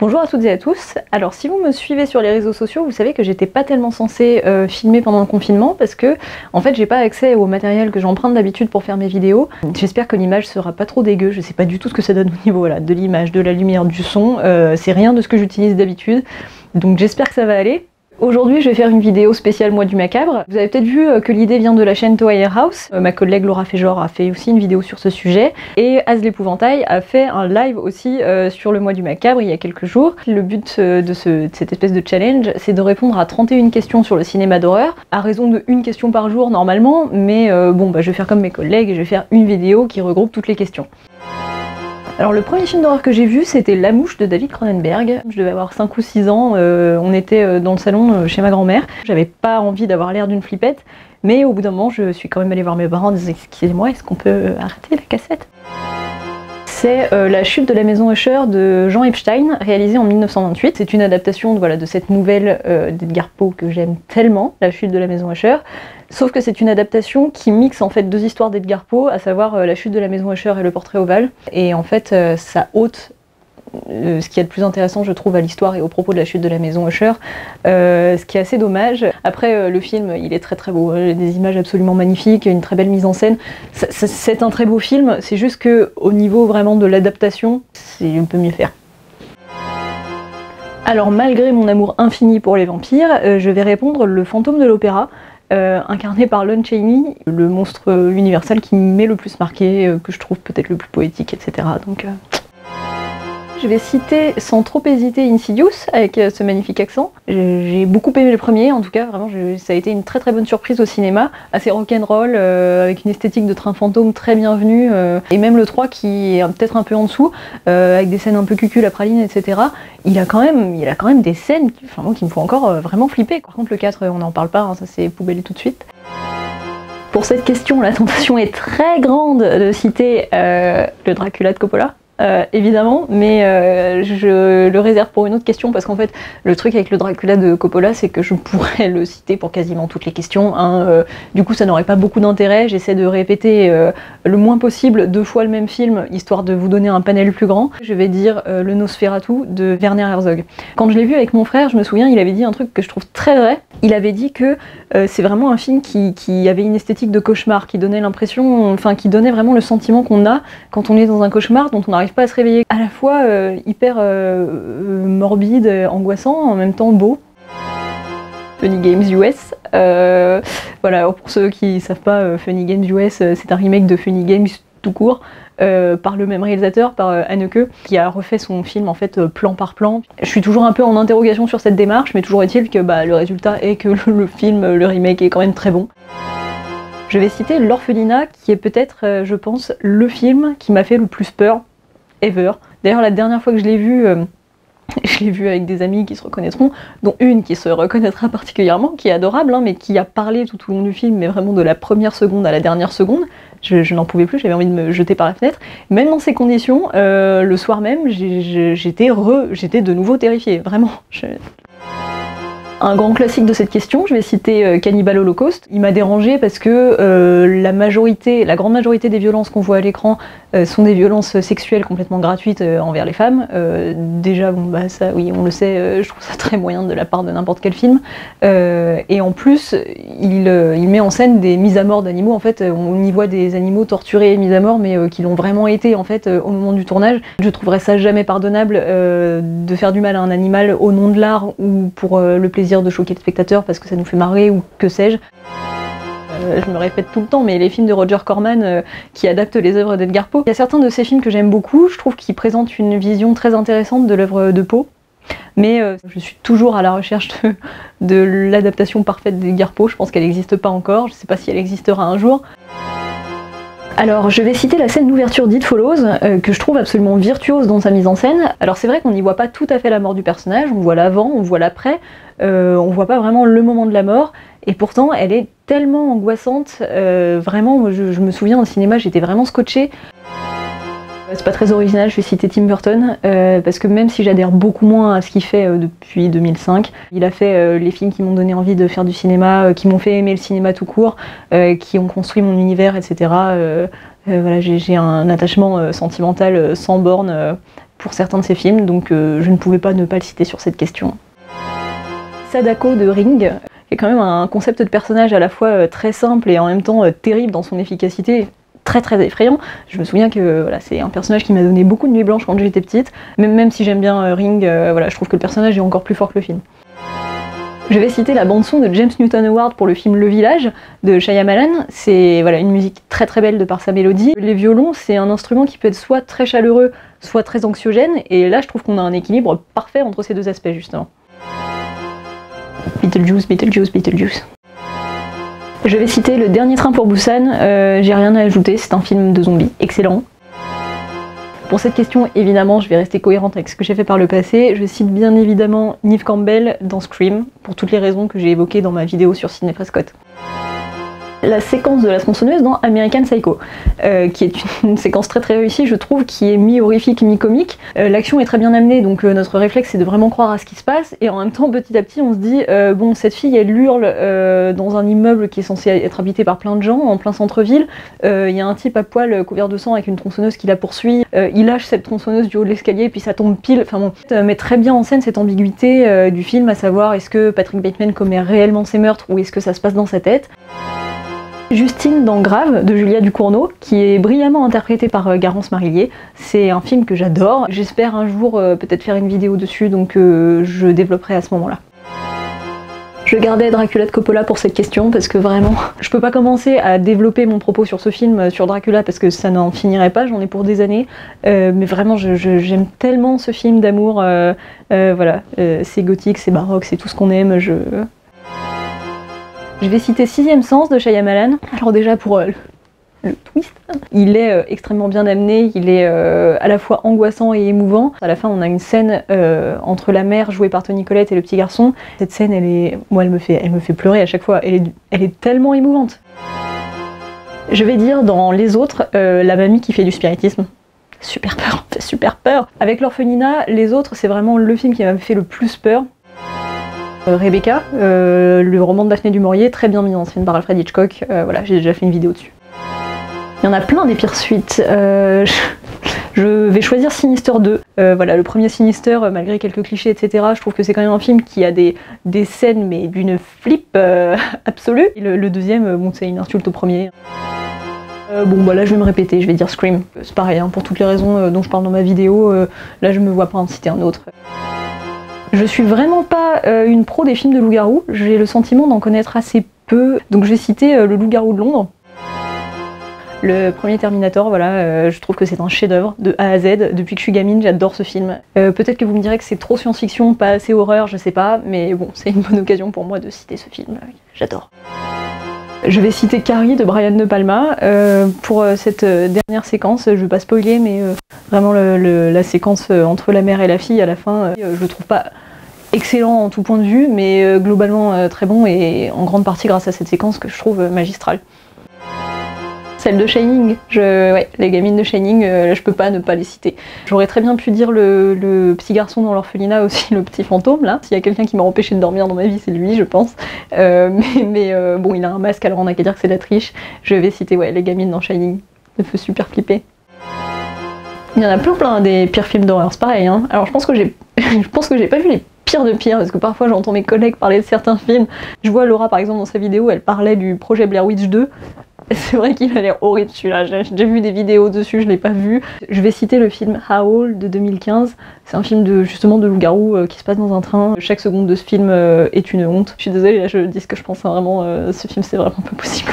Bonjour à toutes et à tous. Alors si vous me suivez sur les réseaux sociaux, vous savez que j'étais pas tellement censée euh, filmer pendant le confinement parce que en fait j'ai pas accès au matériel que j'emprunte d'habitude pour faire mes vidéos. J'espère que l'image sera pas trop dégueu, je sais pas du tout ce que ça donne au niveau de l'image, de la lumière, du son, euh, c'est rien de ce que j'utilise d'habitude. Donc j'espère que ça va aller. Aujourd'hui, je vais faire une vidéo spéciale Mois du Macabre. Vous avez peut-être vu euh, que l'idée vient de la chaîne Toa House. Euh, ma collègue Laura Fejor a fait aussi une vidéo sur ce sujet. Et Az l'épouvantail a fait un live aussi euh, sur le Mois du Macabre il y a quelques jours. Le but de, cette espèce de challenge, c'est de répondre à 31 questions sur le cinéma d'horreur, à raison de une question par jour normalement, mais bon, bah, je vais faire comme mes collègues et je vais faire une vidéo qui regroupe toutes les questions. Alors le premier film d'horreur que j'ai vu c'était La Mouche de David Cronenberg. Je devais avoir 5 ou 6 ans, euh, on était euh, dans le salon euh, chez ma grand-mère. J'avais pas envie d'avoir l'air d'une flippette, mais au bout d'un moment je suis quand même allée voir mes parents en disant excusez-moi est-ce qu'on peut arrêter la cassette? C'est La chute de la maison Usher de Jean Epstein, réalisé en 1928. C'est une adaptation de cette nouvelle d'Edgar Poe que j'aime tellement, La chute de la maison Usher. Sauf que c'est une adaptation qui mixe en fait deux histoires d'Edgar Poe, à savoir euh, La chute de la maison Usher et Le portrait ovale. Et en fait, euh, ça ôte euh, ce qui est le plus intéressant, je trouve, à l'histoire et au propos de la chute de la maison Usher, ce qui est assez dommage. Après, le film, il est très très beau, hein. des images absolument magnifiques, une très belle mise en scène. C'est un très beau film, c'est juste que au niveau vraiment de l'adaptation, c'est un peu mieux faire. Alors malgré mon amour infini pour les vampires, je vais répondre Le fantôme de l'opéra, euh, incarné par Lon Chaney, le monstre universel qui m'est le plus marqué, euh, que je trouve peut-être le plus poétique, etc. je vais citer sans trop hésiter Insidious avec euh, ce magnifique accent. J'ai beaucoup aimé le premier, en tout cas, vraiment, ça a été une très très bonne surprise au cinéma, assez rock'n'roll, euh, avec une esthétique de train fantôme très bienvenue, euh, et même le 3 qui est peut-être un peu en dessous, avec des scènes un peu cucul la praline, etc. Il a quand même, il a quand même des scènes qui, enfin, qui me font encore vraiment flipper. Par contre, le 4, on n'en parle pas, hein, ça c'est poubelle tout de suite. Pour cette question, la tentation est très grande de citer le Dracula de Coppola. Euh, évidemment, mais euh, je le réserve pour une autre question parce qu'en fait, le truc avec le Dracula de Coppola, c'est que je pourrais le citer pour quasiment toutes les questions. Hein. Euh, du coup, ça n'aurait pas beaucoup d'intérêt. J'essaie de répéter le moins possible deux fois le même film, histoire de vous donner un panel plus grand. Je vais dire le Nosferatu de Werner Herzog. Quand je l'ai vu avec mon frère, je me souviens, il avait dit un truc que je trouve très vrai. Il avait dit que c'est vraiment un film qui, qui, avait une esthétique de cauchemar, qui donnait l'impression, enfin, qui donnait vraiment le sentiment qu'on a quand on est dans un cauchemar dont on pas à se réveiller. À la fois euh, hyper euh, euh, morbide, angoissant, en même temps beau. Funny Games US. voilà, pour ceux qui ne savent pas, Funny Games US, c'est un remake de Funny Games tout court. par le même réalisateur, par Anneke, qui a refait son film en fait plan par plan. Je suis toujours un peu en interrogation sur cette démarche, mais toujours est-il que bah, le résultat est que le, film, le remake est quand même très bon. Je vais citer L'Orphelinat, qui est peut-être, je pense, le film qui m'a fait le plus peur D'ailleurs, la dernière fois que je l'ai vu, euh, je l'ai vu avec des amis qui se reconnaîtront, dont une qui se reconnaîtra particulièrement, qui est adorable, hein, mais qui a parlé tout au long du film, mais vraiment de la première seconde à la dernière seconde. Je, n'en pouvais plus, j'avais envie de me jeter par la fenêtre. Même dans ces conditions, euh, le soir même, j'étais j'étais de nouveau terrifiée, vraiment. Un grand classique de cette question, je vais citer euh, Cannibal Holocaust. Il m'a dérangé parce que euh, la majorité, la grande majorité des violences qu'on voit à l'écran euh, sont des violences sexuelles complètement gratuites envers les femmes. déjà, bon, bah, ça, oui, on le sait, je trouve ça très moyen de la part de n'importe quel film. et en plus, il, il, met en scène des mises à mort d'animaux. En fait, on y voit des animaux torturés et mis à mort, mais qui l'ont vraiment été en fait au moment du tournage. Je trouverais ça jamais pardonnable de faire du mal à un animal au nom de l'art ou pour le plaisir de choquer le spectateur parce que ça nous fait marrer ou que sais-je. Euh, je me répète tout le temps, mais les films de Roger Corman euh, qui adaptent les œuvres d'Edgar Poe. Il y a certains de ces films que j'aime beaucoup, je trouve qu'ils présentent une vision très intéressante de l'œuvre de Poe. Mais euh, je suis toujours à la recherche de, de l'adaptation parfaite d'Edgar Poe, je pense qu'elle n'existe pas encore, je ne sais pas si elle existera un jour. Alors je vais citer la scène d'ouverture d'It Follows, euh, que je trouve absolument virtuose dans sa mise en scène. Alors c'est vrai qu'on n'y voit pas tout à fait la mort du personnage, on voit l'avant, on voit l'après, euh, on voit pas vraiment le moment de la mort, et pourtant elle est tellement angoissante, euh, vraiment, je, je, me souviens au cinéma j'étais vraiment scotchée. C'est pas très original, je vais citer Tim Burton, euh, parce que même si j'adhère beaucoup moins à ce qu'il fait euh, depuis 2005, il a fait euh, les films qui m'ont donné envie de faire du cinéma, qui m'ont fait aimer le cinéma tout court, qui ont construit mon univers, etc. voilà, j'ai un attachement sentimental sans borne pour certains de ses films, donc je ne pouvais pas ne pas le citer sur cette question. Sadako de Ring, est quand même un concept de personnage à la fois très simple et en même temps terrible dans son efficacité très très effrayant. Je me souviens que voilà, c'est un personnage qui m'a donné beaucoup de nuits blanches quand j'étais petite. Même, même si j'aime bien Ring, voilà, je trouve que le personnage est encore plus fort que le film. Je vais citer la bande-son de James Newton Howard pour le film Le Village de Shyamalan. C'est voilà, une musique très très belle de par sa mélodie. Les violons, c'est un instrument qui peut être soit très chaleureux, soit très anxiogène, et là je trouve qu'on a un équilibre parfait entre ces deux aspects justement. Beetlejuice, Beetlejuice, Beetlejuice. Je vais citer Le Dernier Train pour Busan, euh, j'ai rien à ajouter, c'est un film de zombies excellent. Pour cette question, évidemment, je vais rester cohérente avec ce que j'ai fait par le passé. Je cite bien évidemment Neve Campbell dans Scream, pour toutes les raisons que j'ai évoquées dans ma vidéo sur Sidney Prescott la séquence de la tronçonneuse dans American Psycho, euh, qui est une, séquence très très réussie, je trouve, qui est mi-horrifique, mi-comique. Euh, l'action est très bien amenée, donc euh, notre réflexe c'est de vraiment croire à ce qui se passe, et en même temps, petit à petit, on se dit, bon, cette fille, elle hurle dans un immeuble qui est censé être habité par plein de gens, en plein centre-ville. Il y a un type à poil couvert de sang avec une tronçonneuse qui la poursuit. il lâche cette tronçonneuse du haut de l'escalier, puis ça tombe pile. Enfin bon, met très bien en scène cette ambiguïté du film, à savoir est-ce que Patrick Bateman commet réellement ses meurtres ou est-ce que ça se passe dans sa tête? Justine dans Grave de Julia Ducournau, qui est brillamment interprétée par euh, Garance Marillier. C'est un film que j'adore. J'espère un jour euh, peut-être faire une vidéo dessus, donc euh, je développerai à ce moment-là. Je gardais Dracula de Coppola pour cette question parce que vraiment, je peux pas commencer à développer mon propos sur ce film, sur Dracula, parce que ça n'en finirait pas, j'en ai pour des années. mais vraiment, j'aime tellement ce film d'amour. voilà, c'est gothique, c'est baroque, c'est tout ce qu'on aime. Je, je vais citer Sixième Sens de Shyamalan. Alors déjà pour euh, le twist, il est euh, extrêmement bien amené, il est euh, à la fois angoissant et émouvant. À la fin, on a une scène entre la mère jouée par Tony Collette et le petit garçon. Cette scène, elle est, moi, elle me fait, elle me fait pleurer à chaque fois. Elle est, elle est tellement émouvante. Je vais dire dans les autres, la mamie qui fait du spiritisme. Super peur, super peur. Avec l'orphelinat, les autres, c'est vraiment le film qui m'a fait le plus peur. Euh, Rebecca, euh, le roman de Daphné du Maurier, très bien mis en scène par Alfred Hitchcock. Euh, voilà, j'ai déjà fait une vidéo dessus. Il y en a plein des pires suites. je vais choisir Sinister 2. voilà, le premier Sinister, malgré quelques clichés, etc., je trouve que c'est quand même un film qui a des, scènes, mais d'une flip absolue. le, deuxième, bon, c'est une insulte au premier. bon, bah là, je vais me répéter, je vais dire Scream. C'est pareil, hein, pour toutes les raisons dont je parle dans ma vidéo, là, je me vois pas en citer un autre. Je suis vraiment pas euh, une pro des films de loup-garou, j'ai le sentiment d'en connaître assez peu, donc je vais citer euh, Le loup-garou de Londres. Le premier Terminator, voilà, euh, je trouve que c'est un chef-d'œuvre de A à Z. Depuis que je suis gamine, j'adore ce film. Peut-être que vous me direz que c'est trop science-fiction, pas assez horreur, je sais pas, mais bon, c'est une bonne occasion pour moi de citer ce film. J'adore. Je vais citer Carrie de Brian De Palma. pour cette dernière séquence, je vais pas spoiler, mais vraiment la séquence entre la mère et la fille à la fin, je le trouve pas excellent en tout point de vue, mais euh, globalement euh, très bon et en grande partie grâce à cette séquence que je trouve euh, magistrale. Celle de Shining, les gamines de Shining, je peux pas ne pas les citer. J'aurais très bien pu dire le, petit garçon dans l'orphelinat aussi, le petit fantôme là. S'il y a quelqu'un qui m'a empêché de dormir dans ma vie, c'est lui, je pense. mais, bon, il a un masque, alors on a qu'à dire que c'est la triche. Je vais citer les gamines dans Shining. Ça fait super flipper. Il y en a plein plein des pires films d'horreur, c'est pareil. Hein. Alors je pense que je pense que j'ai pas vu les pire de pire, parce que parfois j'entends mes collègues parler de certains films. Je vois Laura par exemple dans sa vidéo, elle parlait du projet Blair Witch 2. C'est vrai qu'il a l'air horrible celui-là, j'ai déjà vu des vidéos dessus, je l'ai pas vu. Je vais citer le film Howl de 2015. C'est un film de justement de loup-garou euh, qui se passe dans un train. Chaque seconde de ce film euh, est une honte. Je suis désolée, là je dis ce que je pense, hein, vraiment, euh, ce film c'est vraiment pas possible.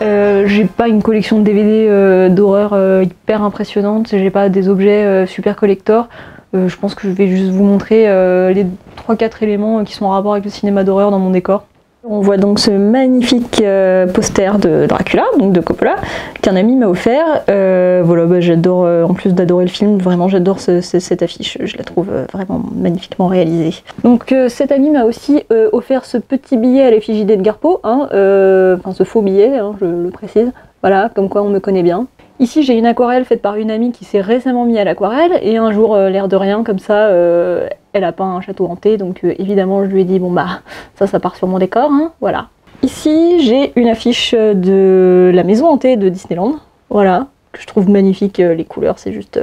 j'ai pas une collection de DVD d'horreur hyper impressionnante, j'ai pas des objets super collector. Euh, je pense que je vais juste vous montrer euh, les 3-4 éléments qui sont en rapport avec le cinéma d'horreur dans mon décor. On voit donc ce magnifique euh, poster de Dracula, donc de Coppola, qu'un ami m'a offert. voilà, bah, j'adore, en plus d'adorer le film, vraiment j'adore cette affiche, je la trouve vraiment magnifiquement réalisée. Donc cet ami m'a aussi offert ce petit billet à l'effigie d'Edgar Poe, hein, enfin ce faux billet, hein, je le précise, voilà, comme quoi on me connaît bien. Ici, j'ai une aquarelle faite par une amie qui s'est récemment mise à l'aquarelle, et un jour, euh, l'air de rien, comme ça, euh, elle a peint un château hanté, donc euh, évidemment, je lui ai dit, bon bah, ça, ça part sur mon décor, hein, voilà. Ici, j'ai une affiche de la maison hantée de Disneyland, voilà. que je trouve magnifique. Les couleurs, c'est juste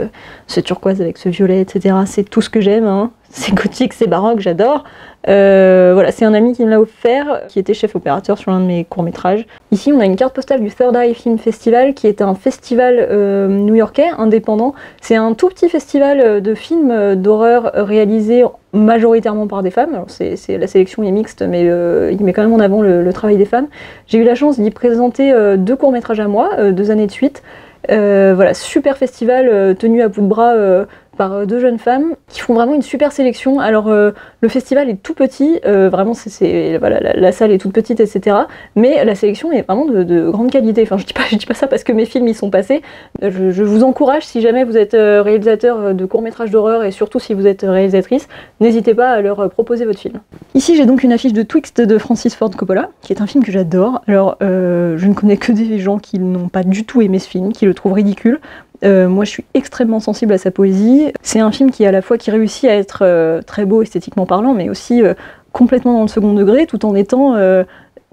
ce turquoise avec ce violet, etc. C'est tout ce que j'aime. Hein. C'est gothique, c'est baroque, j'adore. Euh, voilà, c'est un ami qui me l'a offert, qui était chef opérateur sur l'un de mes courts-métrages. Ici, on a une carte postale du Third Eye Film Festival, qui est un festival euh, new-yorkais indépendant. C'est un tout petit festival euh, de films d'horreur réalisés majoritairement par des femmes. c'est, la sélection est mixte, mais il met quand même en avant le, travail des femmes. J'ai eu la chance d'y présenter deux courts-métrages à moi, deux années de suite. voilà, super festival tenu à bout de bras par euh, deux jeunes femmes qui font vraiment une super sélection. Alors euh, le festival est tout petit, euh, vraiment c'est la, salle est toute petite, etc. Mais la sélection est vraiment de, grande qualité. Enfin je dis pas dis pas ça parce que mes films y sont passés. Je, vous encourage si jamais vous êtes réalisateur de courts métrages d'horreur et surtout si vous êtes réalisatrice, n'hésitez pas à leur proposer votre film. Ici j'ai donc une affiche de Twixt de Francis Ford Coppola, qui est un film que j'adore. Alors je ne connais que des gens qui n'ont pas du tout aimé ce film, qui le trouvent ridicule. Euh, moi, je suis extrêmement sensible à sa poésie. C'est un film qui, à la fois, qui réussit à être euh, très beau esthétiquement parlant, mais aussi euh, complètement dans le second degré, tout en étant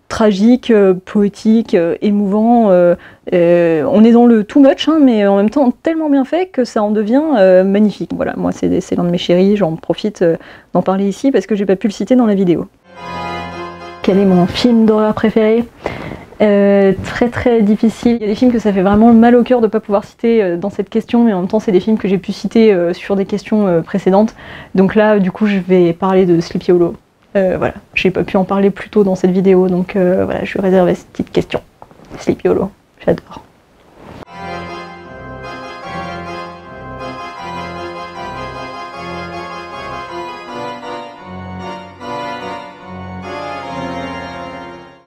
tragique, poétique, émouvant. on est dans le too much, hein, mais en même temps tellement bien fait que ça en devient magnifique. Voilà, moi, c'est l'un de mes chéris. J'en profite d'en parler ici parce que j'ai pas pu le citer dans la vidéo. Quel est mon film d'horreur préféré? Euh, très très difficile. Il y a des films que ça fait vraiment mal au cœur de ne pas pouvoir citer euh, dans cette question, mais en même temps c'est des films que j'ai pu citer euh, sur des questions précédentes. Donc là, du coup, je vais parler de Sleepy Hollow. voilà, j'ai pas pu en parler plus tôt dans cette vidéo, donc voilà, je réserve cette petite question. Sleepy Hollow, j'adore.